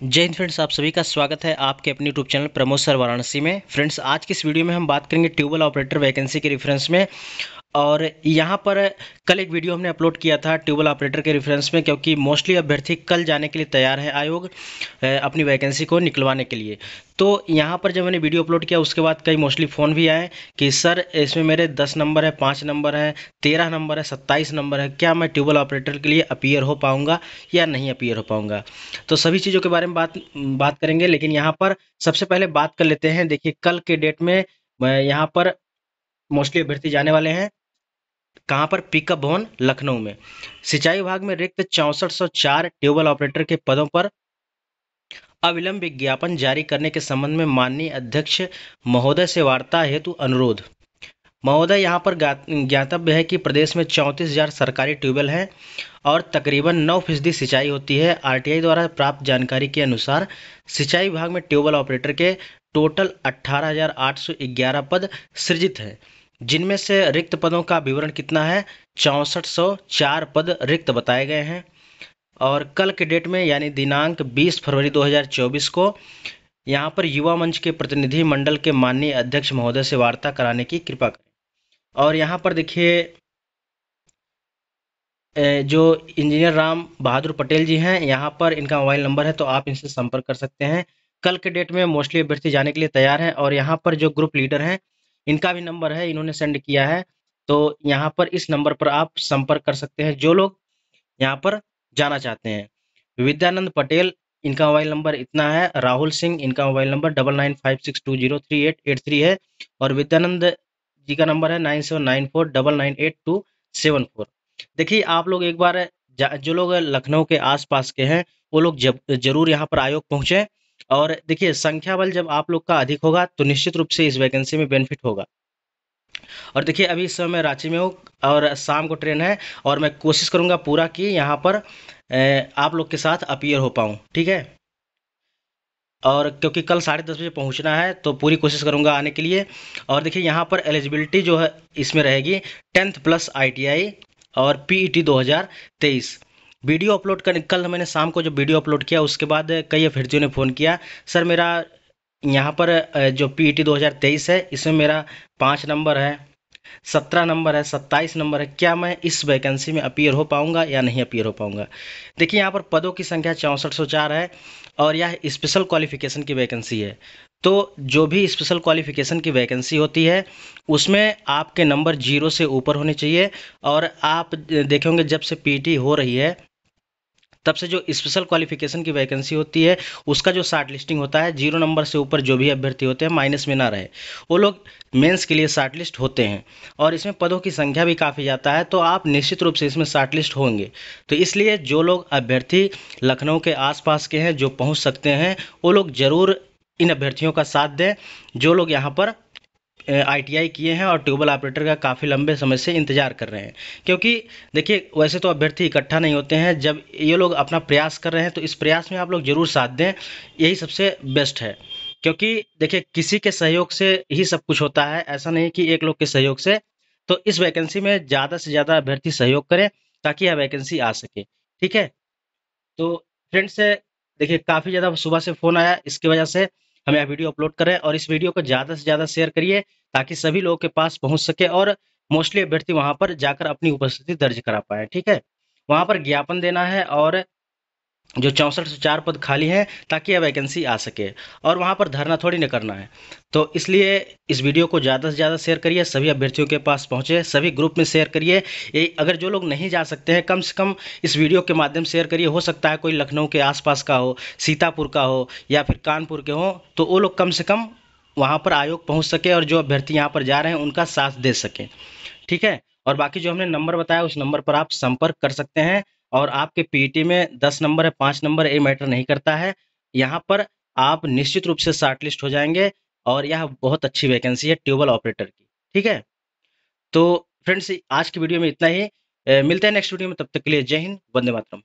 जय हिंद फ्रेंड्स आप सभी का स्वागत है आपके अपने YouTube channel Pramod sir Varanasi में। फ्रेंड्स आज की इस वीडियो में हम बात करेंगे ट्यूबल ऑपरेटर वैकेंसी के रेफरेंस में। और यहाँ पर कल एक वीडियो हमने अपलोड किया था ट्यूबल ऑपरेटर के रेफरेंस में, क्योंकि मोस्टली अभ्यर्थी कल जाने के लिए तैयार है आयोग अपनी वैकेंसी को निकलवाने के लिए। तो यहाँ पर जब मैंने वीडियो अपलोड किया, उसके बाद कई मोस्टली फ़ोन भी आए कि, सर, इसमें मेरे दस नंबर है, पाँच नंबर है, तेरह नंबर है, सत्ताईस नंबर है, क्या मैं ट्यूबल ऑपरेटर के लिए अपीयर हो पाऊँगा या नहीं अपीयर हो पाऊँगा? तो सभी चीज़ों के बारे में बात बात करेंगे, लेकिन यहाँ पर सबसे पहले बात कर लेते हैं। देखिए, कल के डेट में यहाँ पर मोस्टली अभ्यर्थी जाने वाले हैं। कहाँ पर पिकअप भवन लखनऊ में। सिंचाई विभाग में रिक्त चौंसठ सौ चार ट्यूबवेल ऑपरेटर के पदों पर अविलंब विज्ञापन जारी करने के संबंध में माननीय अध्यक्ष महोदय से वार्ता हेतु अनुरोध। महोदय, यहाँ पर ज्ञातव्य है कि प्रदेश में चौंतीस हज़ार सरकारी ट्यूबवेल हैं और तकरीबन नौ फ़ीसदी सिंचाई होती है। आरटीआई द्वारा प्राप्त जानकारी के अनुसार सिंचाई विभाग में ट्यूबवेल ऑपरेटर के टोटल अट्ठारह पद सृजित हैं। जिनमें से रिक्त पदों का विवरण कितना है? चौंसठ सौ चार पद रिक्त बताए गए हैं। और कल के डेट में, यानी दिनांक 20 फरवरी 2024 को, यहाँ पर युवा मंच के प्रतिनिधि मंडल के माननीय अध्यक्ष महोदय से वार्ता कराने की कृपा करें। और यहाँ पर देखिए जो इंजीनियर राम बहादुर पटेल जी हैं, यहाँ पर इनका मोबाइल नंबर है तो आप इनसे संपर्क कर सकते हैं। कल के डेट में मोस्टली अभ्यर्थी जाने के लिए तैयार हैं, और यहाँ पर जो ग्रुप लीडर हैं इनका भी नंबर है, इन्होंने सेंड किया है। तो यहाँ पर इस नंबर पर आप संपर्क कर सकते हैं, जो लोग यहाँ पर जाना चाहते हैं। विद्यानंद पटेल, इनका मोबाइल नंबर इतना है, राहुल सिंह, इनका mobile number double nine five six two zero three eight eight three है और विद्यानंद जी का नंबर है nine seven nine four double nine eight two seven four देखिए, आप लोग एक बार जो लोग लखनऊ के आसपास के हैं, वो लोग जब, ज़रूर यहाँ पर आयोग पहुँचे। और देखिए, संख्या बल जब आप लोग का अधिक होगा तो निश्चित रूप से इस वैकेंसी में बेनिफिट होगा। और देखिए, अभी इस समय मैं रांची में हूँ और शाम को ट्रेन है और मैं कोशिश करूँगा पूरा कि यहाँ पर आप लोग के साथ अपीयर हो पाऊँ, ठीक है? और क्योंकि कल साढ़े दस बजे पहुँचना है तो पूरी कोशिश करूँगा आने के लिए। और देखिए, यहाँ पर एलिजिबिलिटी जो है, इसमें रहेगी टेंथ प्लस आईटीआई और पीईटी 2023 वीडियो अपलोड कर, कल मैंने शाम को जो वीडियो अपलोड किया, उसके बाद कई अभ्यर्थियों ने फ़ोन किया, सर, मेरा यहाँ पर जो पी ई टी दो हज़ार तेईस है, इसमें मेरा पाँच नंबर है, सत्रह नंबर है, सत्ताईस नंबर है, क्या मैं इस वैकेंसी में अपीयर हो पाऊँगा या नहीं अपीयर हो पाऊँगा? देखिए, यहाँ पर पदों की संख्या चौंसठ सौ चार है और यह स्पेशल क्वालिफिकेशन की वैकेंसी है। तो जो भी स्पेशल क्वालिफिकेशन की वैकेंसी होती है, उसमें आपके नंबर ज़ीरो से ऊपर होने चाहिए और आप देखेंगे जब से पीटी हो रही है तब से जो स्पेशल क्वालिफिकेशन की वैकेंसी होती है, उसका जो शार्ट लिस्टिंग होता है ज़ीरो नंबर से ऊपर जो भी अभ्यर्थी होते हैं माइनस में ना रहे। वो लोग मेंस के लिए शार्ट लिस्ट होते हैं और इसमें पदों की संख्या भी काफ़ी जाता है तो आप निश्चित रूप से इसमें शार्ट लिस्ट होंगे। तो इसलिए जो लोग अभ्यर्थी लखनऊ के आसपास के हैं, जो पहुँच सकते हैं, वो लोग ज़रूर इन अभ्यर्थियों का साथ दें, जो लोग यहाँ पर आईटीआई किए हैं और ट्यूबल ऑपरेटर का काफ़ी लंबे समय से इंतज़ार कर रहे हैं। क्योंकि देखिए, वैसे तो अभ्यर्थी इकट्ठा नहीं होते हैं। जब ये लोग अपना प्रयास कर रहे हैं तो इस प्रयास में आप लोग ज़रूर साथ दें। यही सबसे बेस्ट है। क्योंकि देखिए, किसी के सहयोग से ही सब कुछ होता है। ऐसा नहीं कि एक लोग के सहयोग से। तो इस वैकेंसी में ज़्यादा से ज़्यादा अभ्यर्थी सहयोग करें, ताकि यह वैकेंसी आ सके। ठीक है? तो फ्रेंड्स, देखिए, काफ़ी ज़्यादा सुबह से फ़ोन आया। इसकी वजह से हम यह वीडियो अपलोड करें और इस वीडियो को ज़्यादा से ज़्यादा शेयर करिए ताकि सभी लोगों के पास पहुँच सके और मोस्टली अभ्यर्थी वहाँ पर जाकर अपनी उपस्थिति दर्ज करा पाए, ठीक है? वहाँ पर ज्ञापन देना है और जो चौंसठ सौ चार पद खाली हैं, ताकि यह वैकेंसी आ सके। और वहाँ पर धरना थोड़ी न करना है। तो इसलिए इस वीडियो को ज़्यादा से ज़्यादा शेयर करिए, सभी अभ्यर्थियों के पास पहुँचे, सभी ग्रुप में शेयर करिए। ये अगर जो लोग नहीं जा सकते हैं, कम से कम इस वीडियो के माध्यम से शेयर करिए। हो सकता है कोई लखनऊ के आसपास का हो, सीतापुर का हो, या फिर कानपुर के हो तो वो लोग कम से कम वहाँ पर आयोग पहुँच सके और जो अभ्यर्थी यहाँ पर जा रहे हैं, उनका साथ दे सकें। ठीक है? और बाकी जो हमने नंबर बताया, उस नंबर पर आप संपर्क कर सकते हैं। और आपके पीटी में दस नंबर है, पाँच नंबर ये मैटर नहीं करता है। यहाँ पर आप निश्चित रूप से शार्ट लिस्ट हो जाएँगे और यह बहुत अच्छी वैकेंसी है ट्यूबल ऑपरेटर की, ठीक है? तो फ्रेंड्स, आज की वीडियो में इतना ही। मिलते हैं नेक्स्ट वीडियो में, तब तक के लिए जय हिंद, वंदे मातरम।